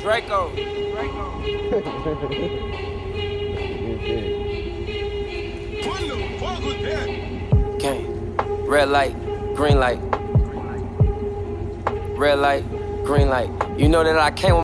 Draco. Draco. Gang. Red light, green light. Red light, green light. You know that I came with